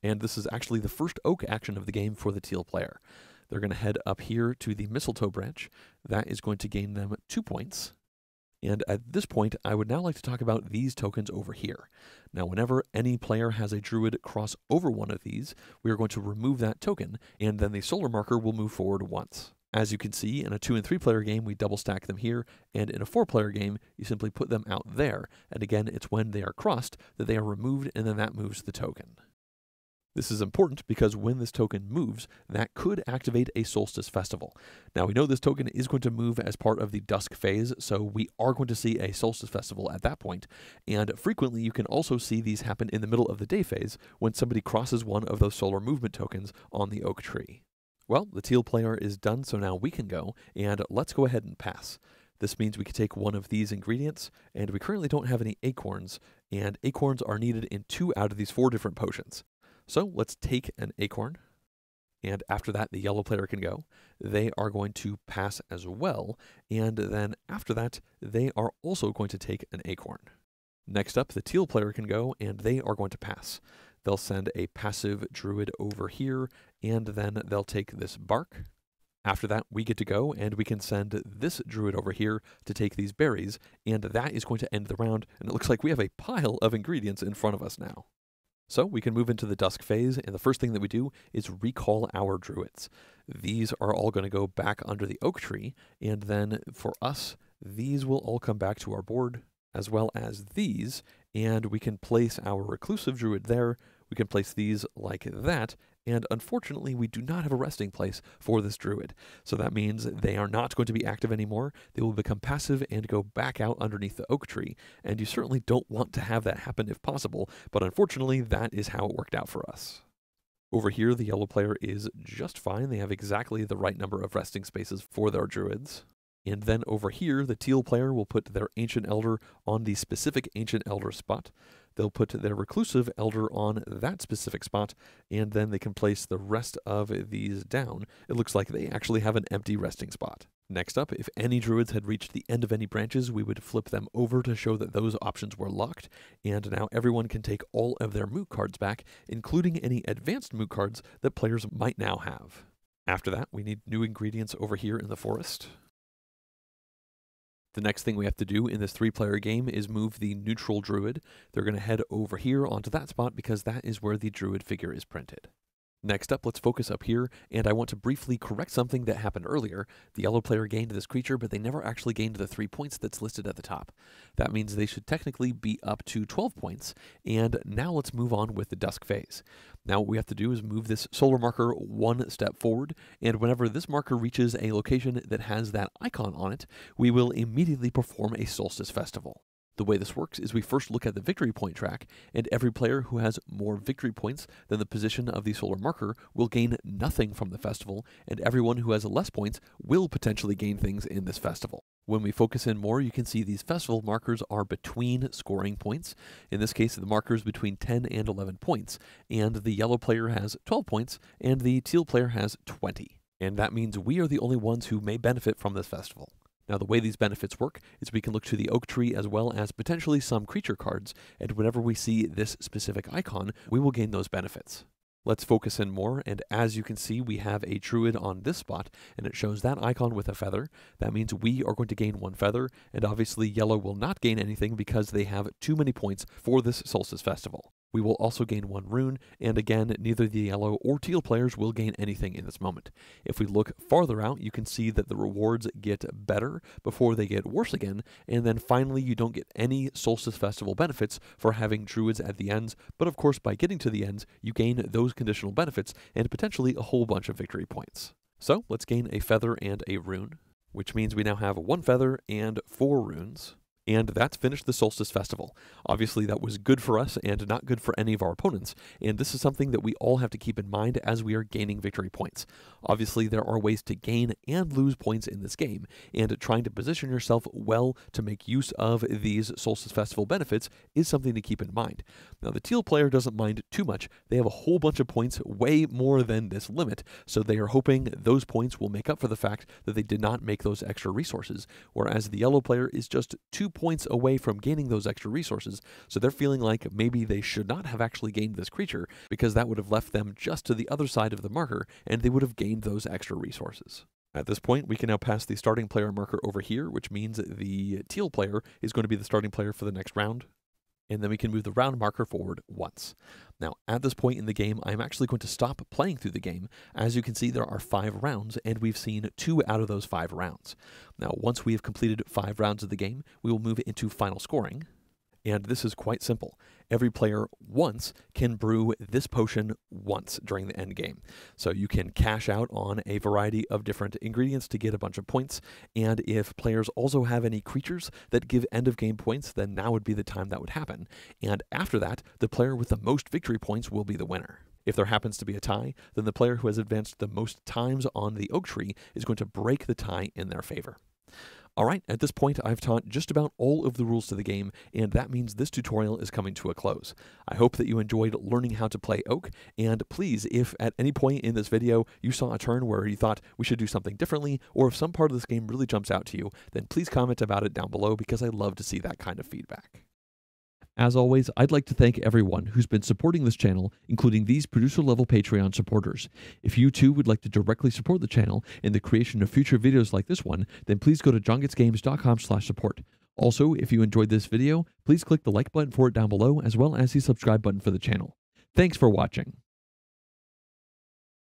And this is actually the first oak action of the game for the teal player. They're going to head up here to the mistletoe branch. That is going to gain them two points And at this point, I would now like to talk about these tokens over here. Now, whenever any player has a druid cross over one of these, we are going to remove that token, and then the solar marker will move forward once. As you can see, in a 2 and 3 player game, we double stack them here, and in a 4 player game, you simply put them out there. And again, it's when they are crossed that they are removed, and then that moves the token. This is important because when this token moves, that could activate a Solstice Festival. Now we know this token is going to move as part of the Dusk phase, so we are going to see a Solstice Festival at that point. and frequently you can also see these happen in the middle of the day phase when somebody crosses one of those solar movement tokens on the oak tree. Well, the teal player is done, so now we can go, and let's go ahead and pass. This means we can take one of these ingredients, and we currently don't have any acorns, and acorns are needed in two out of these four different potions. So let's take an acorn, and after that, the yellow player can go. They are going to pass as well, and then after that, they are also going to take an acorn. Next up, the teal player can go, and they are going to pass. They'll send a passive druid over here, and then they'll take this bark. After that, we get to go, and we can send this druid over here to take these berries, and that is going to end the round, and it looks like we have a pile of ingredients in front of us now. So we can move into the dusk phase, and the first thing that we do is recall our druids. These are all going to go back under the oak tree, and then for us, these will all come back to our board, as well as these, and we can place our reclusive druid there, we can place these like that, and unfortunately we do not have a resting place for this druid. So that means they are not going to be active anymore, they will become passive and go back out underneath the oak tree, and you certainly don't want to have that happen if possible, but unfortunately that is how it worked out for us. Over here, the yellow player is just fine. They have exactly the right number of resting spaces for their druids. And then over here, the teal player will put their Ancient Elder on the specific Ancient Elder spot. They'll put their Reclusive Elder on that specific spot, and then they can place the rest of these down. It looks like they actually have an empty resting spot. Next up, if any druids had reached the end of any branches, we would flip them over to show that those options were locked, and now everyone can take all of their moot cards back, including any advanced moot cards that players might now have. After that, we need new ingredients over here in the forest. The next thing we have to do in this three player game is move the neutral druid. They're going to head over here onto that spot because that is where the druid figure is printed. Next up, let's focus up here, and I want to briefly correct something that happened earlier. The yellow player gained this creature, but they never actually gained the 3 points that's listed at the top. That means they should technically be up to 12 points, and now let's move on with the Dusk phase. Now what we have to do is move this solar marker one step forward, and whenever this marker reaches a location that has that icon on it, we will immediately perform a Solstice Festival. The way this works is we first look at the victory point track, and every player who has more victory points than the position of the solar marker will gain nothing from the festival, and everyone who has less points will potentially gain things in this festival. When we focus in more, you can see these festival markers are between scoring points. In this case, the marker is between 10 and 11 points, and the yellow player has 12 points, and the teal player has 20. And that means we are the only ones who may benefit from this festival. Now, the way these benefits work is we can look to the oak tree as well as potentially some creature cards, and whenever we see this specific icon, we will gain those benefits. Let's focus in more, and as you can see, we have a druid on this spot, and it shows that icon with a feather. That means we are going to gain one feather, and obviously yellow will not gain anything because they have too many points for this Solstice Festival. We will also gain one rune, and again, neither the yellow or teal players will gain anything in this moment. If we look farther out, you can see that the rewards get better before they get worse again, and then finally you don't get any Solstice Festival benefits for having druids at the ends, but of course by getting to the ends, you gain those conditional benefits and potentially a whole bunch of victory points. So let's gain a feather and a rune, which means we now have one feather and four runes. And that's finished the Solstice Festival. Obviously, that was good for us and not good for any of our opponents, and this is something that we all have to keep in mind as we are gaining victory points. Obviously, there are ways to gain and lose points in this game, and trying to position yourself well to make use of these Solstice Festival benefits is something to keep in mind. Now, the teal player doesn't mind too much. They have a whole bunch of points, way more than this limit, so they are hoping those points will make up for the fact that they did not make those extra resources, whereas the yellow player is just two points away from gaining those extra resources, so they're feeling like maybe they should not have actually gained this creature because that would have left them just to the other side of the marker and they would have gained those extra resources. At this point, we can now pass the starting player marker over here, which means the teal player is going to be the starting player for the next round. And then we can move the round marker forward once. Now, at this point in the game, I'm actually going to stop playing through the game. As you can see, there are five rounds, and we've seen two out of those five rounds. Now, once we have completed five rounds of the game, we will move into final scoring, and this is quite simple. Every player once can brew this potion once during the end game. So you can cash out on a variety of different ingredients to get a bunch of points. And if players also have any creatures that give end of game points, then now would be the time that would happen. And after that, the player with the most victory points will be the winner. If there happens to be a tie, then the player who has advanced the most times on the oak tree is going to break the tie in their favor. Alright, at this point I've taught just about all of the rules to the game, and that means this tutorial is coming to a close. I hope that you enjoyed learning how to play Oak, and please, if at any point in this video you saw a turn where you thought we should do something differently, or if some part of this game really jumps out to you, then please comment about it down below because I love to see that kind of feedback. As always, I'd like to thank everyone who's been supporting this channel, including these producer level Patreon supporters. If you too would like to directly support the channel in the creation of future videos like this one, then please go to jongetsgames.com/support. Also, if you enjoyed this video, please click the like button for it down below as well as the subscribe button for the channel. Thanks for watching.